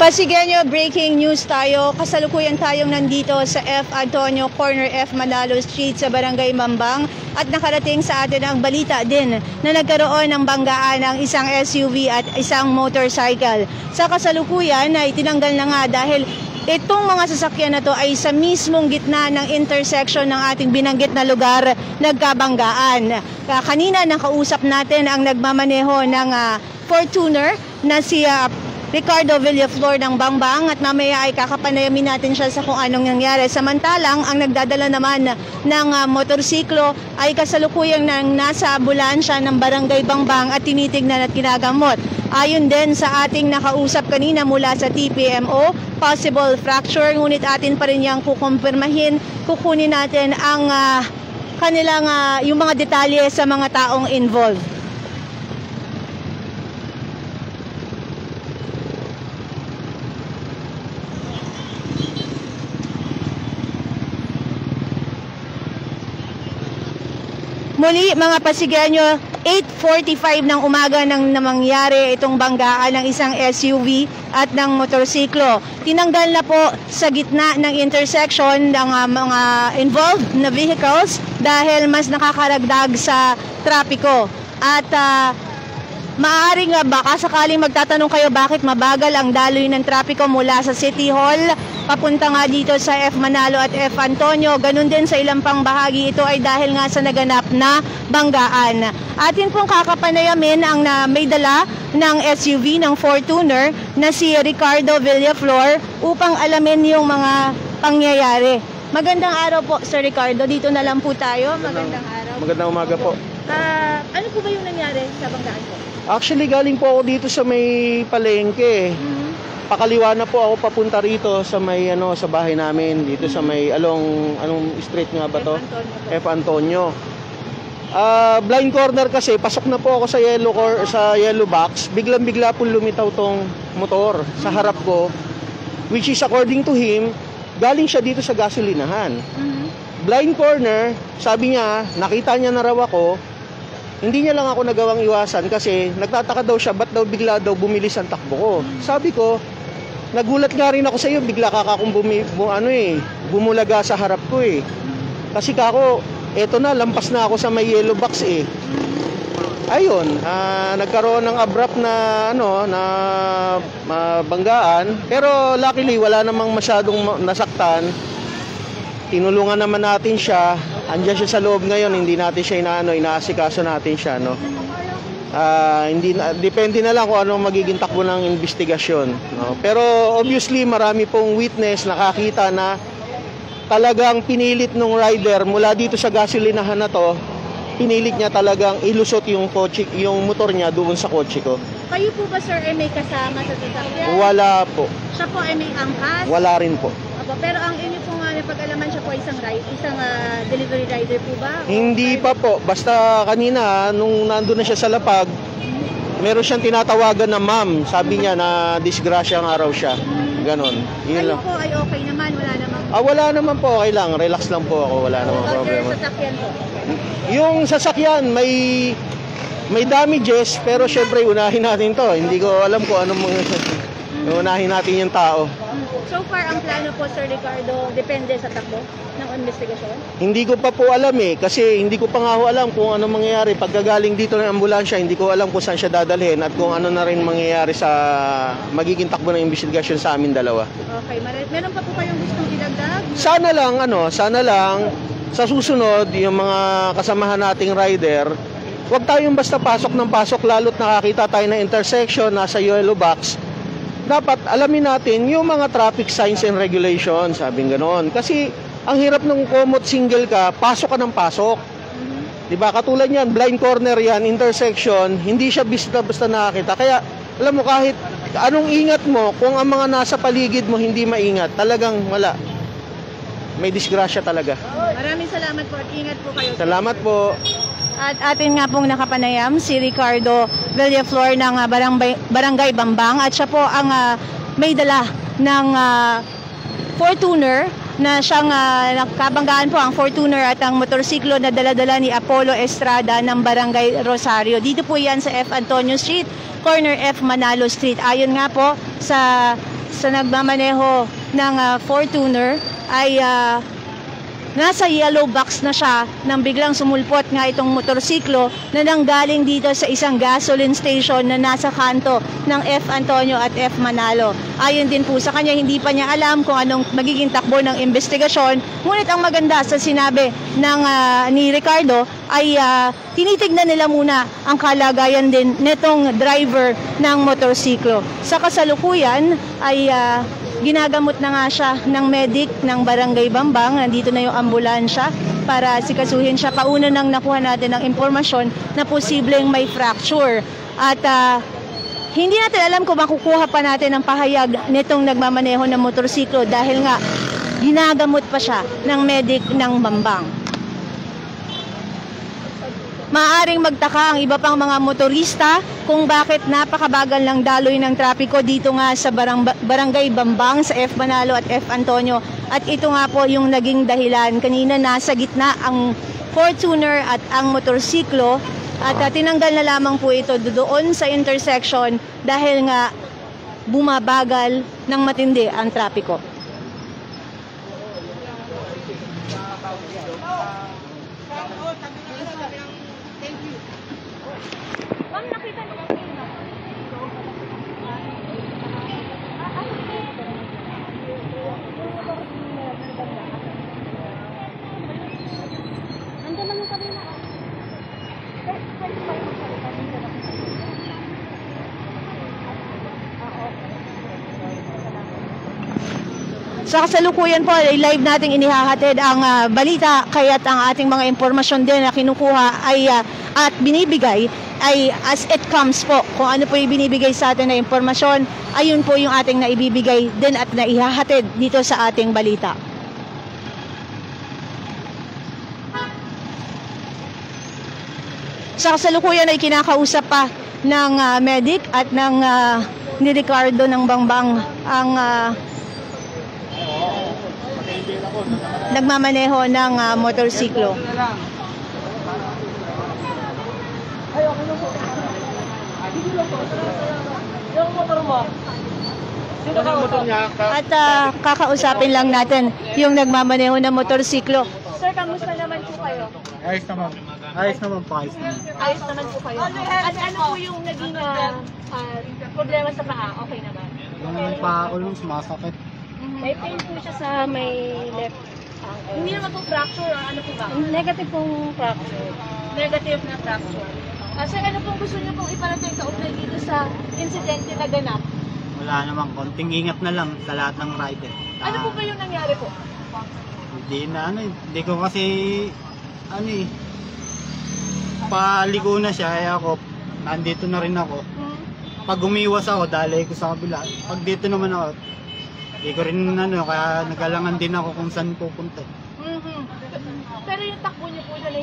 Pasigenyo, breaking news tayo. Kasalukuyan tayong nandito sa F. Antonio, corner F. Manalo Street sa Barangay Mambang at nakarating sa atin ang balita din na nagkaroon ng banggaan ng isang SUV at isang motorcycle. Sa kasalukuyan ay tinanggal na nga dahil Itong mga sasakyan na to ay sa mismong gitna ng intersection ng ating binanggit na lugar nagkabanggaan. Ka- Kanina nakausap natin ang nagmamaneho ng ah, Fortuner na si ah, Ricardo Villaflor ng Bangbang at mamaya ay kakapanayamin natin siya sa kung anong nangyari. Samantalang ang nagdadala naman ng ah, motorsiklo ay kasalukuyang nang nasa ambulansya ng Barangay Bangbang at tinitignan at ginagamot. Ayon din sa ating nakausap kanina mula sa TPMO, possible fracture ngunit atin pa rin yang kukumpirmahin, kukunin natin ang ah, kanilang ah, yung mga detalye sa mga taong involved. Muli mga Pasigenyo, 8.45 ng umaga nang namangyari itong banggaan ng isang SUV at ng motorsiklo. Tinanggal na po sa gitna ng intersection ng ah, mga involved na vehicles dahil mas nakakaragdag sa trapiko. At ah, Maaring nga baka sakaling magtatanong kayo bakit mabagal ang daloy ng trapiko mula sa City Hall papunta nga dito sa F Manalo at F Antonio. Ganun din sa ilang pang bahagi ito ay dahil nga sa naganap na banggaan. Atin pong kakapanayamin ang na may dala ng SUV ng Fortuner na si Ricardo Villaflor upang alamin yung mga pangyayari. Magandang araw po, Sir Ricardo. Dito na lang po tayo. Magandang araw. Magandang umaga po. Ah, ano po ba yung nangyari sa banggaan po? Actually, galing po ako dito sa may palengke. Pakaliwa na po ako papunta rito sa may ano sa bahay namin dito sa may along anong street nga ba to? F Antonio. Ah, blind corner kasi pasok na po ako sa yellow cor sa yellow box. Biglang-bigla po lumitaw tong motor sa harap ko which is according to him galing siya dito sa gasolinahan. Blind corner, sabi niya, nakita niya na raw ako, hindi niya lang ako nagawang iwasan kasi nagtataka daw siya, ba't daw bigla daw bumilis ang takbo ko. Sabi ko, nagulat nga rin ako sa iyo, bigla ka akong bumi, bu, ano eh, bumulaga sa harap ko eh. Kasi kako, eto na, lampas na ako sa may yellow box eh. Ayun, ah, nagkaroon ng abrupt na ano na ah, banggaan pero luckily wala namang masyadong ma- nasaktan tinulungan naman natin siya. Andiyan siya sa loob ngayon, hindi natin siya inaano, inaasikaso natin siya, no. Ah, hindi na, depende na lang kung ano magiging takbo ng investigasyon, no. Pero obviously marami pong witness nakakita na talagang pinilit nung rider mula dito sa gasolinahan na to, pinilit niya talagang ilusot yung kotse, yung motor niya doon sa kotse ko. Kayo po ba, sir, ay may kasama sa sasakyan? Wala po, Siya po ay may angkas? wala rin po. Opo, pero ang inyo napag-alaman siya po isang, ride, isang ah, delivery rider po ba? O Hindi pa po. Basta kanina, nung nandun na siya sa lapag, meron siyang tinatawagan na ma'am. Sabi niya na disgrasya ang araw siya. Ganon. Yun Kayo lang. po ay okay naman, wala namang Ah, wala naman po. Okay lang. Relax lang po ako. Wala namang other problema. sasakyan po. Yung sasakyan, may may damages, pero syempre unahin natin to. Hindi ko alam kung anong mga... unahin natin yung tao. So far, ang plano po, Sir Ricardo, depende sa takbo ng investigasyon? Hindi ko pa po alam eh, kasi hindi ko pa nga ho alam kung ano mangyayari. Pagkagaling dito ng ambulansya, hindi ko alam kung saan siya dadalhin at kung ano na rin mangyayari sa magiging takbo ng investigasyon sa amin dalawa. Okay, mar- meron pa po kayong gustong idagdag? Sana lang, ano, sana lang sa susunod, yung mga kasamahan nating rider, huwag tayong basta pasok ng pasok lalo't nakakita tayo ng intersection, nasa yellow box. Dapat alamin natin yung mga traffic signs and regulations, sabing ganon. Kasi ang hirap nung komot single ka, pasok ka ng pasok. 'Di ba? Katulad niyan, blind corner 'yan, intersection, hindi siya basta-basta nakakita. Kaya alam mo kahit anong ingat mo, kung ang mga nasa paligid mo hindi maingat, talagang wala. May disgrasya talaga. Maraming salamat po at ingat po kayo. Salamat po. At atin nga pong nakapanayam si Ricardo Villaflor ng ah, Barangay, Barangay Bambang at siya po ang ah, may dala ng ah, Fortuner na siyang uh, nakabanggaan po ang Fortuner at ang motorsiklo na daladala ni Apollo Estrada ng Barangay Rosario. Dito po yan sa F. Antonio Street, corner F. Manalo Street. Ayon nga po sa sa nagmamaneho ng ah, Fortuner ay ah, nasa yellow box na siya nang biglang sumulpot nga itong motorsiklo na nanggaling dito sa isang gasoline station na nasa kanto ng F. Antonio at F. Manalo. Ayon din po sa kanya, hindi pa niya alam kung anong magiging takbo ng investigasyon. Ngunit ang maganda sa sinabi ng ah, ni Ricardo ay ah, tinitignan nila muna ang kalagayan din netong driver ng motorsiklo. Sa kasalukuyan ay ah, Ginagamot na nga siya ng medic ng Barangay Bambang. Nandito na yung ambulansya para sikasuhin siya. Pauna nang nakuha natin ng impormasyon na posibleng may fracture. At ah, hindi natin alam kung makukuha pa natin ang pahayag nitong nagmamaneho ng motorsiklo dahil nga ginagamot pa siya ng medic ng Bambang. Maaring magtaka ang iba pang mga motorista kung bakit napakabagal ng daloy ng trapiko dito nga sa barang, Barangay Bambang sa F. Manalo at F. Antonio. At ito nga po yung naging dahilan. Kanina nasa gitna ang Fortuner at ang motorsiklo at ah, tinanggal na lamang po ito doon sa intersection dahil nga bumabagal ng matindi ang trapiko. Nandiyan lang yung kanina. Sa kasalukuyan po, ay live nating inihahatid ang ah, balita kaya't ang ating mga impormasyon din na kinukuha ay ah, at binibigay ay as it comes po. Kung ano po yung binibigay sa atin na impormasyon, ayun po yung ating naibibigay din at naihahatid dito sa ating balita. Sa kasalukuyan ay kinakausap pa ng ah, medic at ng ah, ni Ricardo ng Bangbang ang ah, nagmamaneho ng ah, motorsiklo. Mo. Sino ka motor niya? At ah, kakausapin lang natin yung nagmamaneho ng motorsiklo. Sir, kamusta naman po kayo? Ayos naman. Ayos naman po, ayos naman. Ayos naman po kayo. At ano po yung naging ah, ah, problema sa paa? Okay naman. Yung may paa ko lang sumasakit. May pain po siya sa may left ankle. Hindi naman po fracture or ano po ba? Negative pong fracture. Negative na fracture. Ah, sir, ano pong gusto niyo pong iparating kaugnay dito sa insidente na ganap? Wala naman, konting ingat na lang sa lahat ng rider. Ano po ba yung nangyari po? Hindi na ano, eh. hindi ko kasi, ano eh, paliko na siya, kaya ako, nandito na rin ako. Hmm? Pag umiwas ako, dalay ko sa kabila. Pag dito naman ako, hindi ko rin ano, kaya nagalangan din ako kung saan pupunta. Mhm. Pero yung takbo niyo po hindi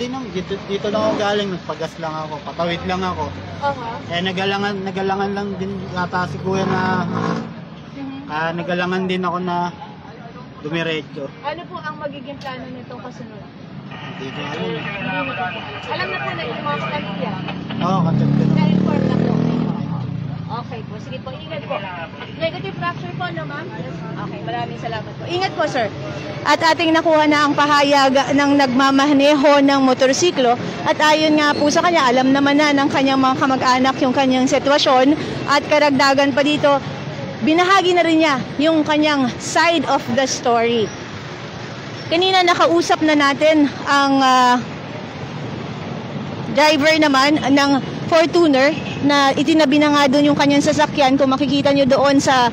Hindi naman, dito, dito lang ako galing, nagpagas lang ako, patawid lang ako. Aha. Eh, nagalangan, nagalangan lang din yata si kuya na, kaya nagalangan din ako na dumiretso. Ano po ang magiging plano nitong kasunod? Hindi ko alam. alam. Na po na yung mga pamilya. Oo, katulad ko. Na-inform na po kayo. Okay po. Sige po, ingat po. Negative fracture po, no ma'am? Okay, maraming salamat po. Ingat po, sir. At ating nakuha na ang pahayag ng nagmamaneho ng motorsiklo. At ayon nga po sa kanya, alam naman na ng kanyang mga kamag-anak yung kanyang sitwasyon. At karagdagan pa dito, binahagi na rin niya yung kanyang side of the story. Kanina nakausap na natin ang ah, driver naman ng Fortuner na itinabi na nga doon yung kanyang sasakyan. Kung makikita nyo doon sa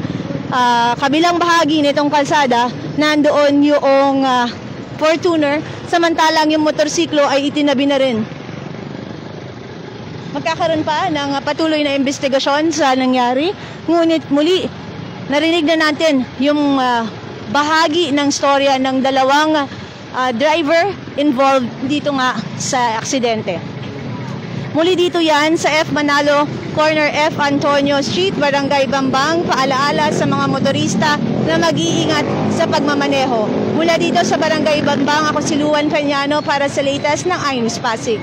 ah, kabilang bahagi nitong kalsada, nandoon yung ah, Fortuner, samantalang yung motorsiklo ay itinabi na rin. Magkakaroon pa ng patuloy na investigasyon sa nangyari. Ngunit muli, narinig na natin yung ah, bahagi ng storya ng dalawang ah, driver involved dito nga sa aksidente. Muli dito yan sa F. Manalo, corner F. Antonio Street, Barangay Bambang, paalaala sa mga motorista na mag-iingat sa pagmamaneho. Mula dito sa Barangay Bambang, ako si Luan Cañano para sa latest ng iNews Pasig.